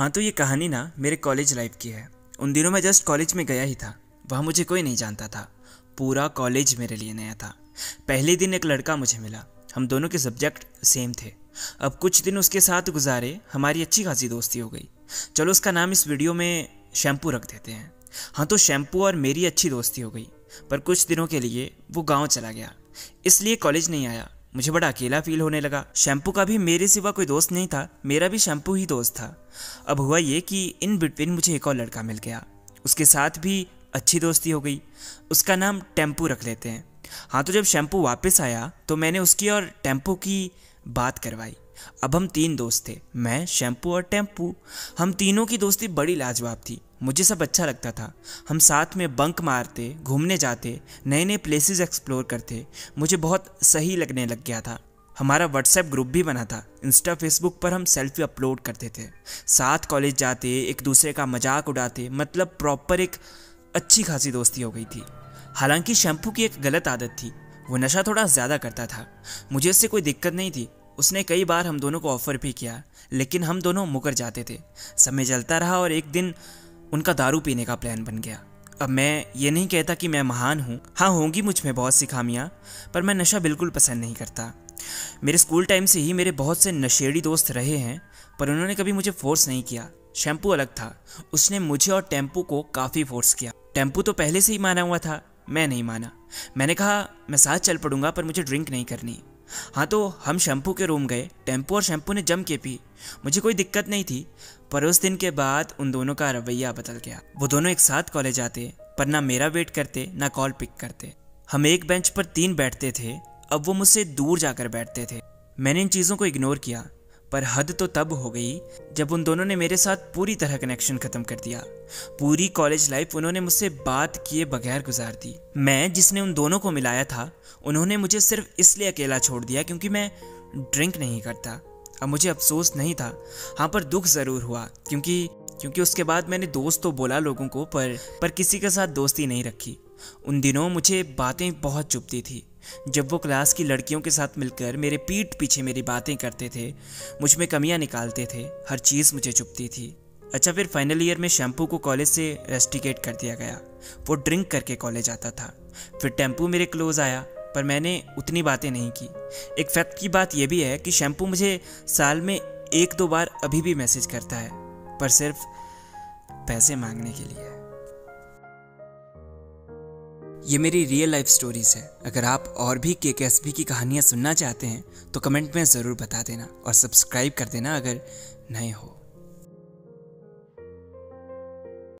हाँ तो ये कहानी ना मेरे कॉलेज लाइफ की है। उन दिनों मैं जस्ट कॉलेज में गया ही था। वहाँ मुझे कोई नहीं जानता था। पूरा कॉलेज मेरे लिए नया था। पहले दिन एक लड़का मुझे मिला। हम दोनों के सब्जेक्ट सेम थे। अब कुछ दिन उसके साथ गुजारे, हमारी अच्छी खासी दोस्ती हो गई। चलो उसका नाम इस वीडियो में शैम्पू रख देते हैं। हाँ तो शैम्पू और मेरी अच्छी दोस्ती हो गई। पर कुछ दिनों के लिए वो गाँव चला गया। इसलिए कॉलेज नहीं आया। मुझे बड़ा अकेला फील होने लगा। शैम्पू का भी मेरे सिवा कोई दोस्त नहीं था, मेरा भी शैम्पू ही दोस्त था। अब हुआ ये कि इन बिटवीन मुझे एक और लड़का मिल गया। उसके साथ भी अच्छी दोस्ती हो गई। उसका नाम टेंपू रख लेते हैं। हाँ तो जब शैम्पू वापस आया तो मैंने उसकी और टेंपू की बात करवाई। अब हम तीन दोस्त थे, मैं, शैम्पू और टेंपू। हम तीनों की दोस्ती बड़ी लाजवाब थी, मुझे सब अच्छा लगता था। हम साथ में बंक मारते, घूमने जाते नए नए प्लेसेस एक्सप्लोर करते, मुझे बहुत सही लगने लग गया था। हमारा व्हाट्सएप ग्रुप भी बना था इंस्टा फेसबुक पर हम सेल्फी अपलोड करते थे। साथ कॉलेज जाते, एक दूसरे का मज़ाक उड़ाते मतलब प्रॉपर एक अच्छी खासी दोस्ती हो गई थी। हालाँकि शैम्पू की एक गलत आदत थी, वो नशा थोड़ा ज़्यादा करता था। मुझे इससे कोई दिक्कत नहीं थी उसने कई बार हम दोनों को ऑफ़र भी किया, लेकिन हम दोनों मुकर जाते थे। समय चलता रहा और एक दिन उनका दारू पीने का प्लान बन गया। अब मैं ये नहीं कहता कि मैं महान हूँ। हाँ होंगी मुझमें बहुत सी खामियाँ, पर मैं नशा बिल्कुल पसंद नहीं करता। मेरे स्कूल टाइम से ही मेरे बहुत से नशेड़ी दोस्त रहे हैं, पर उन्होंने कभी मुझे फोर्स नहीं किया। शैम्पू अलग था। उसने मुझे और टेंपू को काफ़ी फोर्स किया। टेंपू तो पहले से ही माना हुआ था, मैं नहीं माना। मैंने कहा, मैं साथ चल पड़ूँगा, पर मुझे ड्रिंक नहीं करनी। हाँ तो हम शैम्पू के रूम गए, टेंपू और शैम्पू ने जम के पी। मुझे कोई दिक्कत नहीं थी, पर उस दिन के बाद उन दोनों का रवैया बदल गया। वो दोनों एक साथ कॉलेज आते, पर ना मेरा वेट करते, ना कॉल पिक करते। हम एक बेंच पर तीन बैठते थे, अब वो मुझसे दूर जाकर बैठते थे। मैंने इन चीज़ों को इग्नोर किया। पर हद तो तब हो गई जब उन दोनों ने मेरे साथ पूरी तरह कनेक्शन खत्म कर दिया। पूरी कॉलेज लाइफ उन्होंने मुझसे बात किए बगैर गुजार दी। मैं जिसने उन दोनों को मिलाया था, उन्होंने मुझे सिर्फ़ इसलिए अकेला छोड़ दिया क्योंकि मैं ड्रिंक नहीं करता। अब मुझे अफसोस नहीं था। हाँ पर दुख ज़रूर हुआ क्योंकि क्योंकि उसके बाद मैंने दोस्त तो बोला लोगों को, पर पर किसी के साथ दोस्ती नहीं रखी। उन दिनों मुझे बातें बहुत चुपती थी। जब वो क्लास की लड़कियों के साथ मिलकर मेरे पीठ पीछे मेरी बातें करते थे, मुझमें कमियाँ निकालते थे, हर चीज़ मुझे चुपती थी। अच्छा फिर फाइनल ईयर में शैम्पू को कॉलेज से रेस्टिकेट कर दिया गया। वो ड्रिंक करके कॉलेज आता था। फिर टेंपू मेरे क्लोज आया, पर मैंने उतनी बातें नहीं की। एक फैक्ट की बात यह भी है कि शैम्पू मुझे साल में एक दो बार अभी भी मैसेज करता है, पर सिर्फ़ पैसे मांगने के लिए। ये मेरी रियल लाइफ स्टोरीज है। अगर आप और भी के एस की कहानियाँ सुनना चाहते हैं तो कमेंट में ज़रूर बता देना और सब्सक्राइब कर देना अगर नए हो।